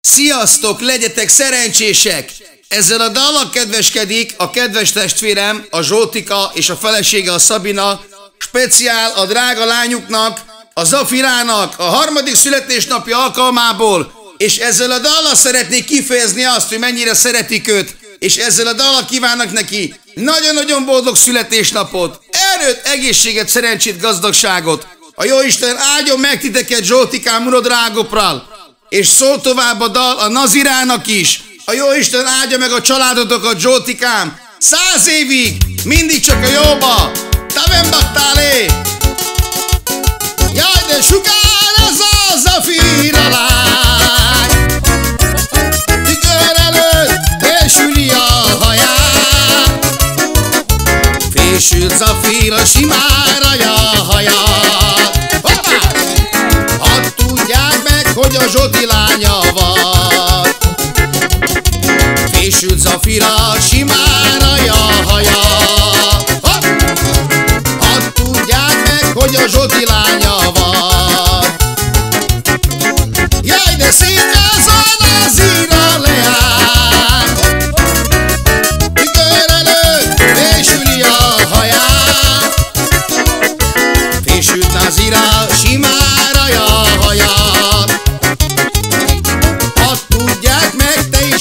Sziasztok, legyetek szerencsések! Ezzel a dallal kedveskedik a kedves testvérem, a Zsótika és a felesége a Szabina, speciál a drága lányuknak, a Zafirának a harmadik születésnapi alkalmából, és ezzel a dallal szeretnék kifejezni azt, hogy mennyire szeretik őt, és ezzel a dallal kívánnak neki nagyon-nagyon boldog születésnapot, erőt, egészséget, szerencsét, gazdagságot. A Jóisten áldjon meg titeket, Zsótikám, urod rágopral! És szól tovább a dal a Nazirának is. A jó Isten áldja meg a családotokat, Zsótikám. Száz évig, mindig csak a jóba. Taven battálé! Jaj, de sugár ez az a fira lány. Tükör a haját. Fésült zafíra simára a haját. Hogy a Zsoti lánya vagy. Fésült zafira simára a haját.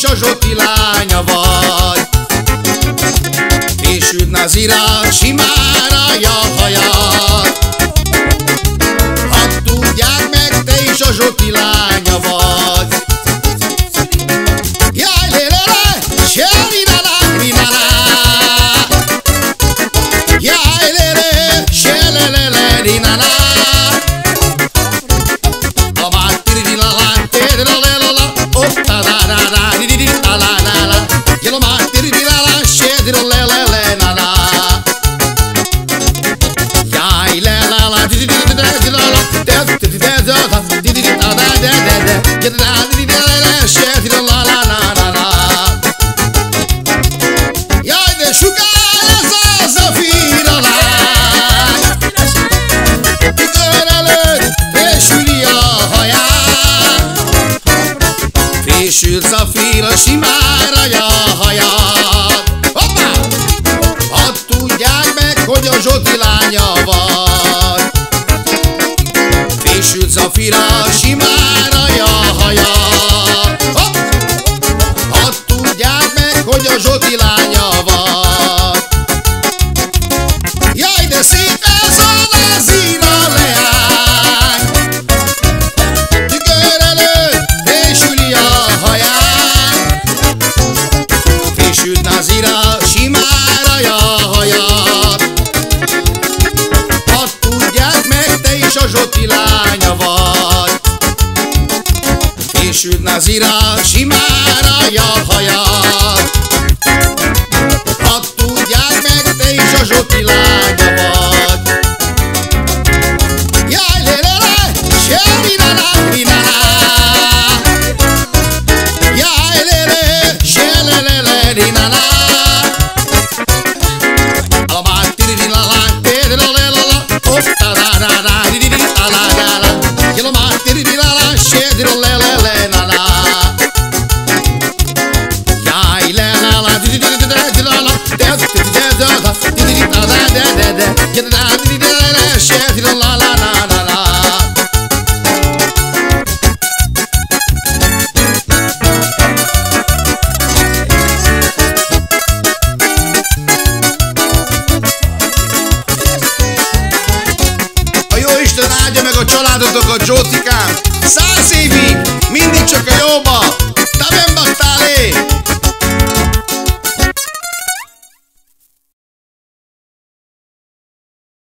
Meg, vira lá, chega, lela. Fésült zafíra simára a haját Hoppá! Hadd tudják meg, hogy a Zsoti lánya vagy Fésült zafira simára a haját Hopp! Hadd tudják meg, hogy a Zsoti lánya Zsoti lánya vagy. Fésült nazira simára a haját la, le, le, le, la, la. Jaj, le, la, la, di, di, di, di, di, la, la. De, di, di, da, da, di, di, di, da, da, de, de, de. Isten áldja meg a családotokat, Zsócikám! Száz évig! Mindig csak a jóba! Tavem